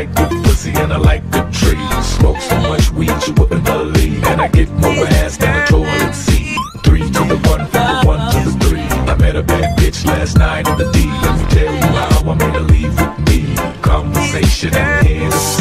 like good pussy and I like good trees. Smoke so much weed you wouldn't believe. And I get more ass than a toilet seat. Three to the one, from the one to the three. I met a bad bitch last night in the D. Let me tell you how I made her leave with me. Conversation and hands.